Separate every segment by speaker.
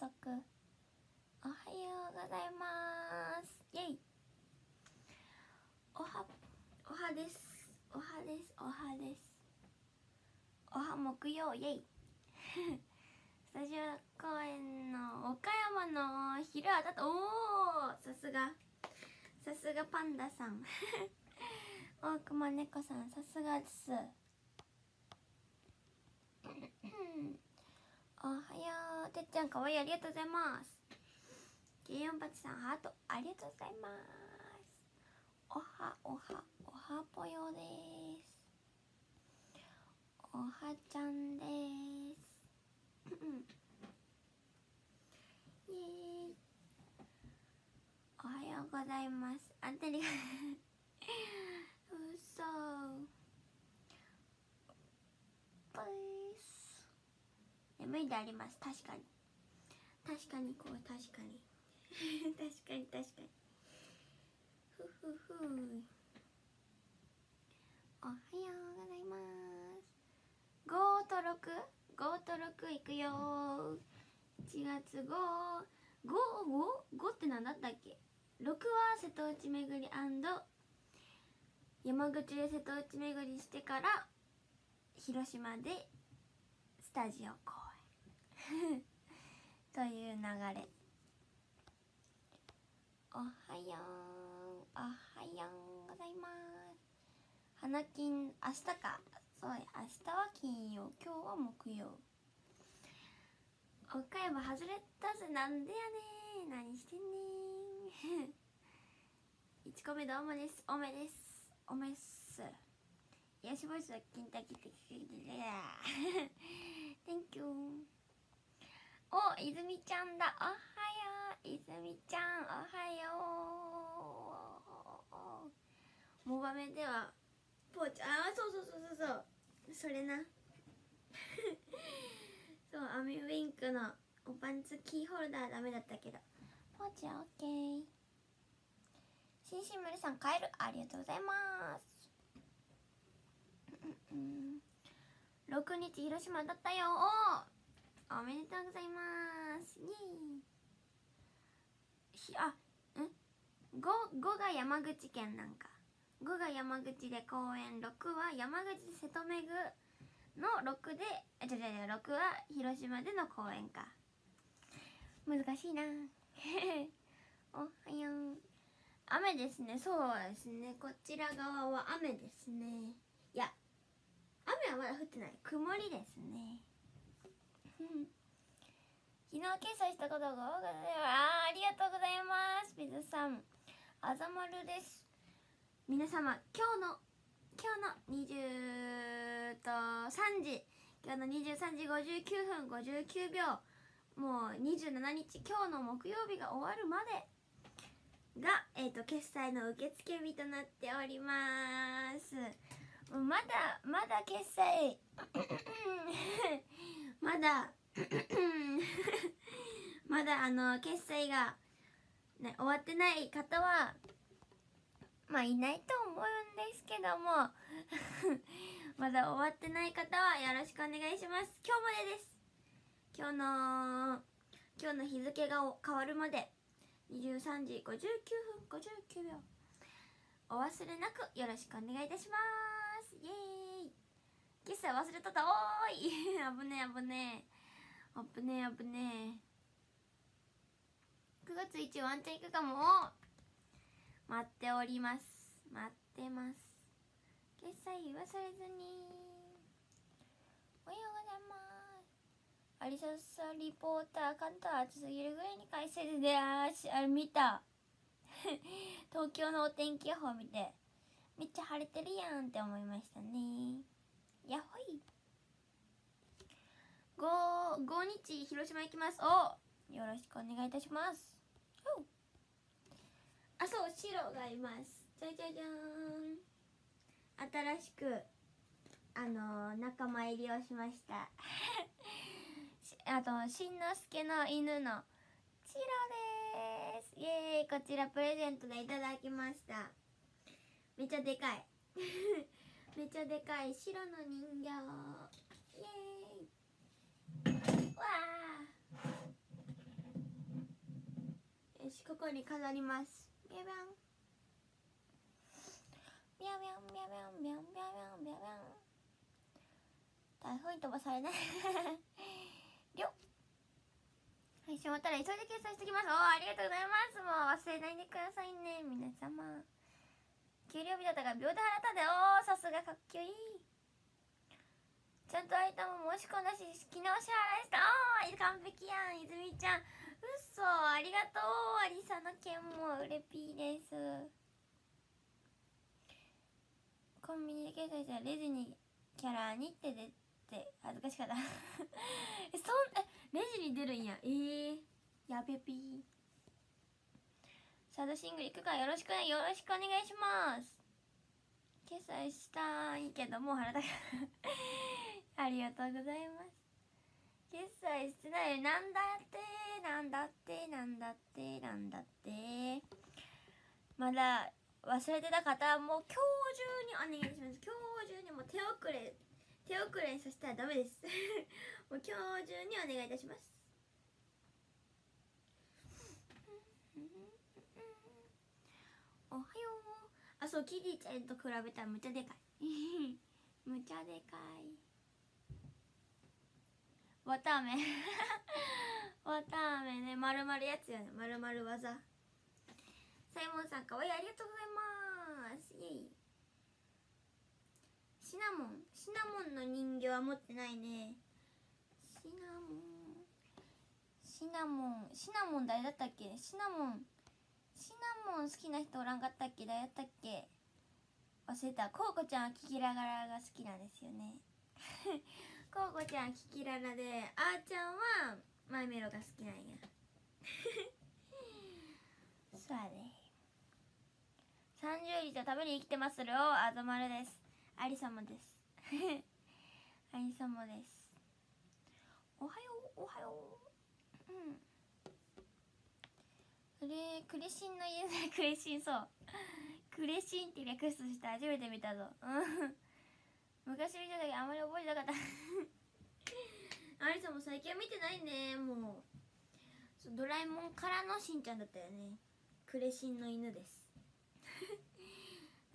Speaker 1: 速。おはようございます。イェイ。おはおはです。おはです。おはです。おは木曜。イェイ。スタジオ公演の岡山の昼はだと。おおさすが。さすがパンダさん。大熊猫さんさすがです。おはようてっちゃんかわいいありがとうございます。ケヨンパチさんハートありがとうございます。おはおはおはぽよです。おはちゃんです。イエーイ。おはようございます。あんたりがうそプイス眠いであります。確かに。確かにこう 確かに。確かに確かに。ふふふおはようございます。5と65と6いくよ1月555って何だったっけ？6は瀬戸内巡り山口で瀬戸内巡りしてから広島でスタジオ公演 という流れ。おはよう。おはようございます。花金明日か。そう明日は金曜。今日は木曜。岡山外れたぜ。なんでやね何してんねん。1個目どうもです。おめです。おめっす。癒しボイスは金太キテキテキ Thank you お泉ちゃんだ。おはよう泉ちゃん。おはよう。モバメではポーチ。あそうそうそうそうそう。それな。そうアミウィンクのおパンツキーホルダーダメだったけど。ポーチはオッケー。しんしんむりさん帰る。ありがとうございます。6日広島だったよ。おおめでとうございます。イエイ。あん 5, 5が山口県なんか。5が山口で公演6は山口瀬戸めぐの6であ違う違う6は広島での公演か。難しいな。おはよう。雨ですね。そうですね。こちら側は雨ですね。いや雨はまだ降ってない。曇りですね。昨日決済したことが多かったあありがとうございます。ピズさん。あざまるです。皆様今日の今日の20と3時。今日の23時59分59秒。もう27日。今日の木曜日が終わるまでが、えーと、決済の受付日となっております。まだまだ決済。まだ まだあの決済が、ね、終わってない方はまあいないと思うんですけども。まだ終わってない方はよろしくお願いします。今日までです。今日の今日の日付が変わるまで。23時59分59秒。お忘れなくよろしくお願いいたします。決済忘れとった。おーい。危ねえ危ねえ。危ねえ危ねえ。9月1ワンチャン行くかも。待っております。待ってます。決済忘れずに。おはようございます。アリササリポーター関東暑すぎるぐらいに解説でああれ見た。東京のお天気予報見て。めっちゃ晴れてるやんって思いましたね。やっほい。5, 5日広島行きます。お。よろしくお願いいたします。あそう白がいます。じゃじゃじゃーん。新しくあのー、仲間入りをしました。あとしんのすけの犬のチロです。イエーイ。こちらプレゼントでいただきました。めっちゃでかい めっちゃでかい白の人形。イエーイ。わあよしここに飾ります。ビャビャン。ビャビャンビャビャンビャンビャビャンビャビャン。台風に飛ばされない。りょ。配信終わったら急いで計算してきます。おーありがとうございます。もう忘れないでくださいね。皆様。給料日だったから秒で払ったでおーさすがかっこいい。ちゃんとアイテム申し込んだし昨日支払いした。おー完璧やん。泉ちゃんうっそありがとうアリサの件も。うれぴーです。コンビニで決済したレジにキャラにって出て。恥ずかしかった。えそんえレジに出るんや。えー、やべぴー。サードシングル行くかよろしくねよろしくお願いします。決済したいけどもう払ったからありがとうございます。決済してないなんだって？なんだって？なんだって？なんだって？まだ忘れてた方はもう今日中にお願いします。今日中にもう手遅れ手遅れにさせたらダメです。もう今日中にお願いいたします。おはよう。あそうキティちゃんと比べたらむちゃでかい。むちゃでかい。わたあめ。わたあめね。まるまるやつよね。まるまる技。サイモンさんかわいい。ありがとうございます。イエイ。シナモン。シナモンの人形は持ってないね。シナモン。シナモン。シナモン誰だったっけ？シナモン。シナモン好きな人おらんかったっけ？誰やったっけ？忘れた。コウコちゃんはキキララが好きなんですよね。コウコちゃんキキララであーちゃんはマイメロが好きなんや。そうやね30リットル食べに生きてますよあざまるです。ありさまです。ありさまです。おはようおはよううんクレクレシンの家でクレシンそう。クレシンって略すして初めて見たぞ。昔見た時あんまり覚えてなかった。ありさも最近は見てないね。もう。ドラえもんからのしんちゃんだったよね。クレシンの犬です。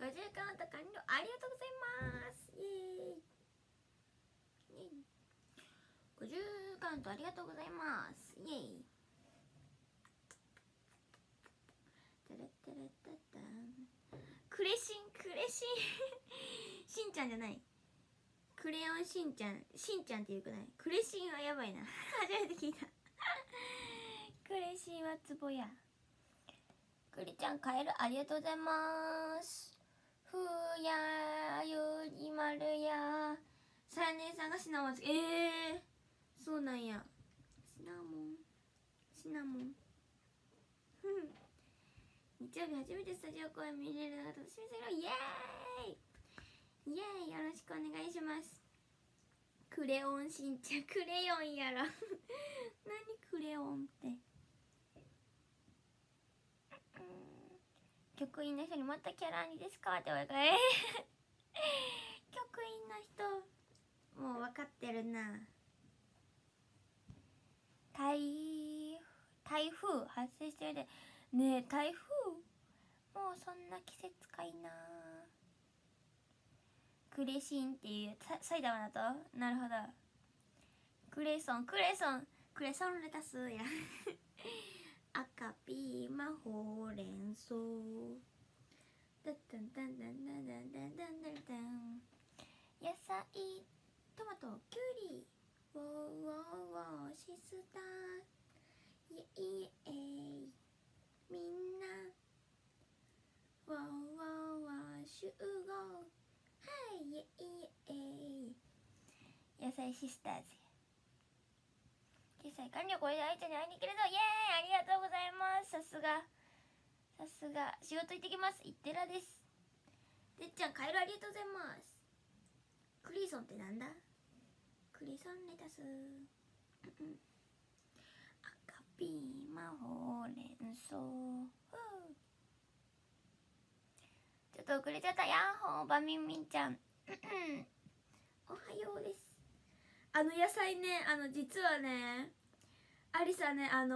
Speaker 1: 50カウント完了ありがとうございます。イエーイ。イエーイ。50カウントありがとうございます。イエーイタラタラタタンクレシンクレシン しんちゃんじゃない。クレヨンしんちゃんしんちゃんって言うくない？クレシンはやばいな。初めて聞いた。クレシンはツボや。クリちゃんカエルありがとうございます。ふやゆりまるや三年さんがシナモン好き。ええー、そうなんや。シナモン。シナモン。日曜日初めてスタジオ公演見れるのが楽しみすぎる。イエーイ！イエーイ！よろしくお願いします。クレヨンしんちゃん。クレヨンやら 何クレヨンって。局員の人にまたキャラにですかって言われたえ局員の人もう分かってるな。台台風発生してるで。ねえ台風？もうそんな季節かいな。クレシンっていう埼玉だと？なるほど。クレソンクレソンクレソンレタスや。赤ピーマほうれん草ダッダンダンダンダンダンダンダンダン。ダン野菜トマトキュウリ。ウォーウォーウォーシスター。イエイエイみんな。ウォーウォーウォー集合はいイエイエイ。野菜シスターズ。決済完了これで愛ちゃんに会いに行けるぞ。イエーイ。ありがとうございます。さすが。さすが。仕事行ってきます。いってらです。てっちゃんカエルありがとうございます。クリソンってなんだ？クリソンレタス。赤ピーマほうれん草ちょっと遅れちゃったヤッホーバミンミンちゃん。おはようです。あの野菜ねあの実はねアリサねあの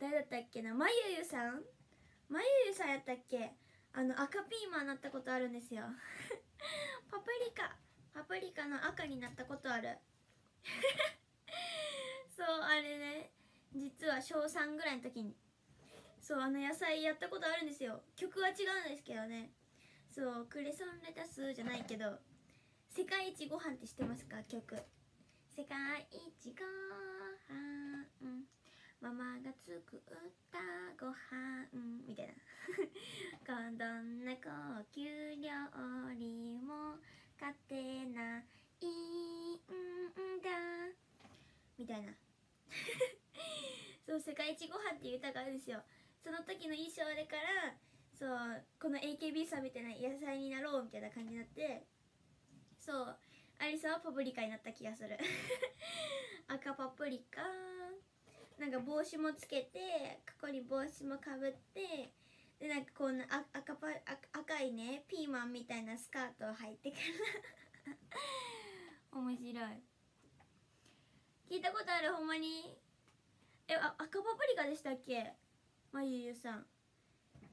Speaker 1: ー、だったっけな？まゆゆさん？まゆゆさんやったっけ？あの赤ピーマンなったことあるんですよ。パプリカ。パプリカの赤になったことあるそうあれね。実は小3ぐらいの時に。そうあの野菜やったことあるんですよ。曲は違うんですけどね。そうクレソンレタスじゃないけど。世界一ご飯って知ってますか？曲。世界一ご飯。ママが作ったご飯みたいなこどんな高級料理も勝てないんだみたいなそう世界一ご飯っていう歌があるんですよ。その時の衣装でからそうこの AKB さんみたいな野菜になろうみたいな感じになってそうアリサはパプリカになった気がする。赤パプリカなんか帽子もつけてここに帽子もかぶってでなんかこんな赤パ赤いねピーマンみたいなスカートを履いてから。面白い。聞いたことある？ほんまに？えあ赤パプリカでしたっけ？まゆゆさん。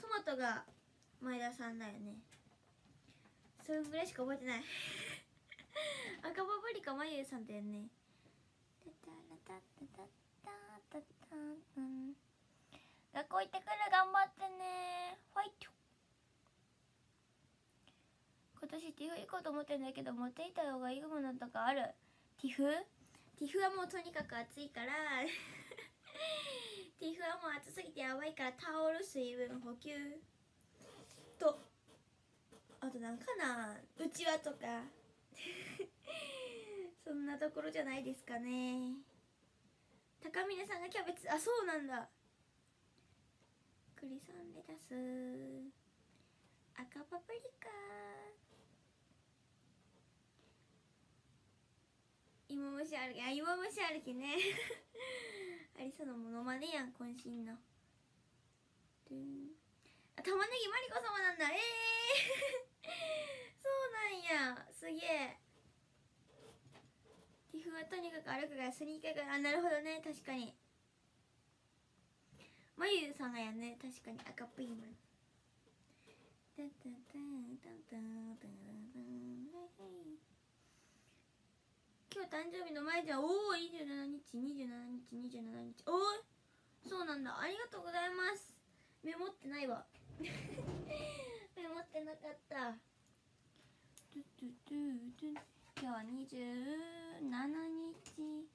Speaker 1: トマトが前田さんだよね。それぐらいしか覚えてない。赤パプリカまゆゆさんだよね。学校行ってくる頑張ってねファイト今年ティフ行こうと思ってんだけど持っていた方がいいものとかあるティフティフはもうとにかく暑いからティフはもう暑すぎてやばいからタオル水分補給。とあとなんかなうちわとか。そんなところじゃないですかね。高峰さんがキャベツあそうなんだ。クリソンレタス。赤パプリカ。芋虫歩きあ芋虫歩きね。ありそうなものまねやん渾身の。あ玉ねぎマリコ様なんだ。ええー、そうなんや。すげえ。皮膚はとにかく歩くがスニーカーがあなるほどね。確かに。まゆさんがやね。確かに。赤ピーマン今日誕生日の前じゃおお27日27日27日。おおそうなんだ。ありがとうございます。メモってないわ。メモってなかった。今日は27日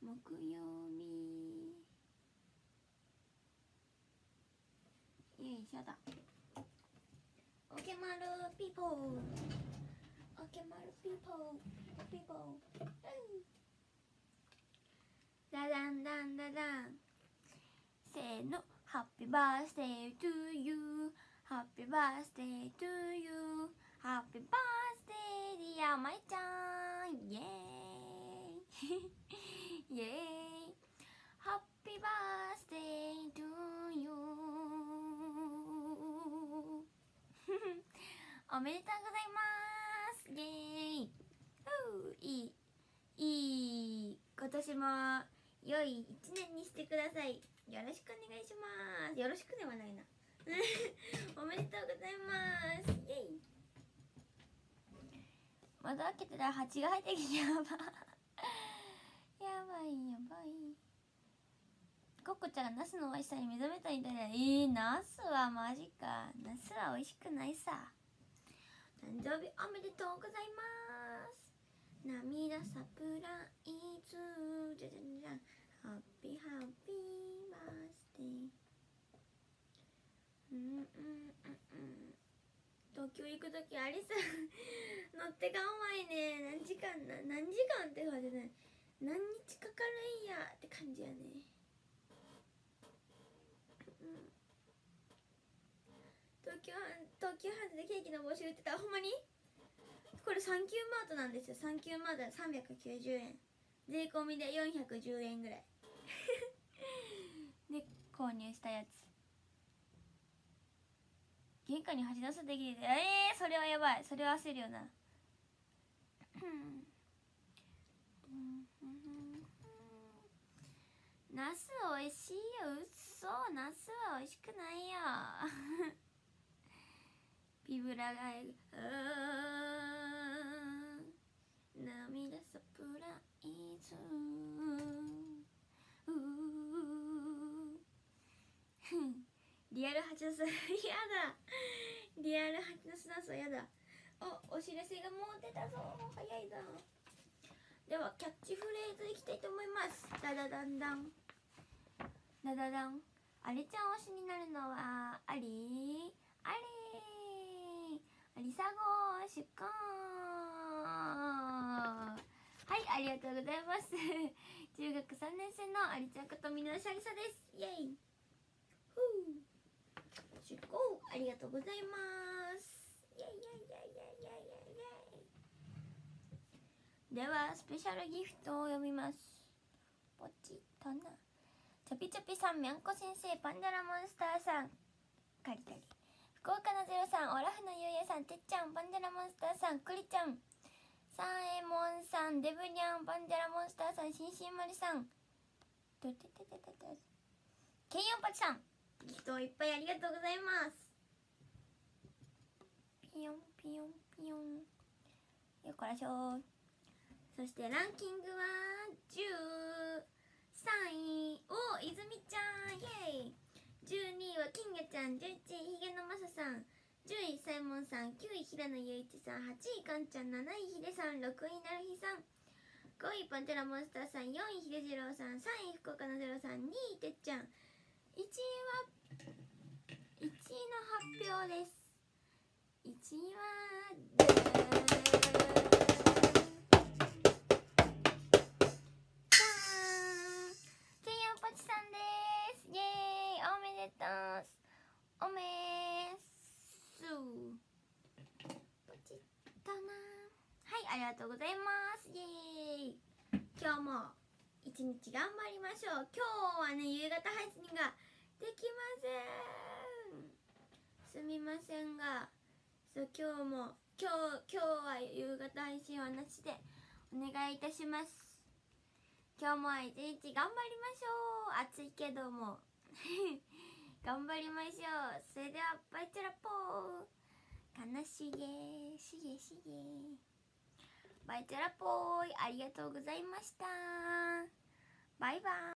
Speaker 1: 木曜日。よいしょだオケマルピポー。オケマルピーポーピーポーダダンダンダダンせーの Happy birthday to you happy birthday to you happy birthday dear マイちゃんイエーイイエーイ happy birthday to youおめでとうございます。イエーイ。いい。いい。今年も良い一年にしてください。よろしくお願いします。よろしくではないな。おめでとうございます。イエイ。窓開けてたら蜂が入ってきてやば やばいやばい。コッコちゃんがナスの美味しさに目覚めたみたいだえー、ナスはマジか。ナスは美味しくないさ。誕生日おめでとうございます。涙サプライズ。じゃじゃじゃんハッピーハッピーバースデーうんうんうんうん。東京行く時ありさ。乗ってかんわいね。何時間な何時間って感じで何日かかるんやって感じやねうん東京東急ハンズでケーキの帽子売ってた。ほんまに？これサンキューマートなんですよ。サンキューマート390円税込みで410円ぐらい。で購入したやつ。玄関に走り出すできるえー、それはやばい。それは焦るよな。うっそそうナスは美味しくないよビブラがあー涙サプライズ。うー。リアルハチノスやだ。リアルハチノスダンスはやだ。おお知らせがもう出たぞ。早いなではキャッチフレーズいきたいと思います。ダダダンダン。ダダダン。あれちゃん推しになるのはあり？ありありさご出荷はいありがとうございます。中学3年生のありちゃんことみのしゃりさです。イエイ。ふう。出航ありがとうございます。イエイイエイイエイイエイイエイ。イエイではスペシャルギフトを読みます。ポチッとな。チョピチョピさんみゃんこ先生パンダラモンスターさん。カリカリ福岡のゼロさんオラさんてっちゃんパンダラモンスターさんクリちゃん。サンエモンさんデブニャンパンダラモンスターさんシンシンマリさん。とてててててケイヨンパチさん。ギフトいっぱいありがとうございます。ピヨンピヨンピヨン。よっこらしょそしてランキングは13位。お泉ちゃんイエイ。12位は金魚ちゃん11位ひげのまささん。10位サイモンさん9位平野雄一さん8位かんちゃん7位ひでさん6位なるひさん5位パンテラモンスターさん4位ひでじろうさん3位福岡のゼロさん2位てっちゃん。1位は1位の発表です。1位はじゃーん。ケイヤンポチさんです。イエーイ。おめでとう。おめー。ポチッとなはいありがとうございます。イエーイ。今日も一日頑張りましょう。今日はね夕方配信ができません。すみませんが。そう今日も今日今日は夕方配信はなしでお願いいたします。今日も一日頑張りましょう。暑いけども。頑張りましょう。それではバイチャラポー。悲しげしげしげ。バイチャラポーイありがとうございました。バイバイ。